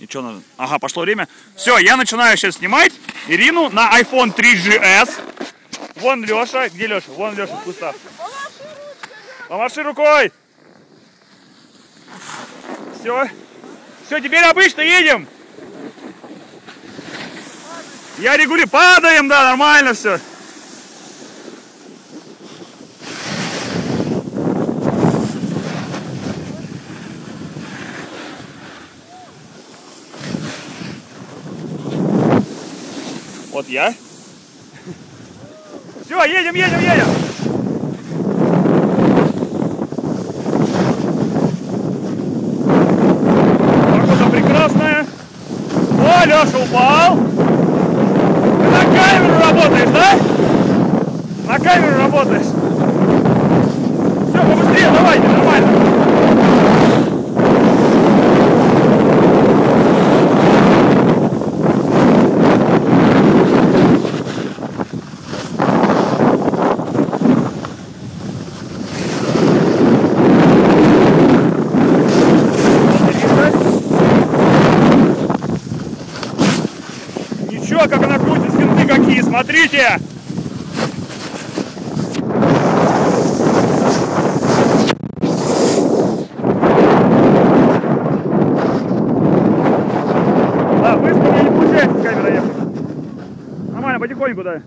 И что надо? Ага, пошло время. Все, я начинаю сейчас снимать Ирину на iPhone 3GS. Вон Леша. Где Леша? Вон Леша в кустах. Помаши рукой. Все. Все, теперь обычно едем. Я регулирую. Падаем, да, нормально все. Вот я. Все, едем, едем, едем. Погода прекрасная. О, Леша упал. Ты на камеру работаешь, да? На камеру работаешь. Все, побыстрее, давайте, нормально. Ничего, как она крутит, винты какие, смотрите! Да, быстро получается с камерой ехать. Нормально, потихоньку, да.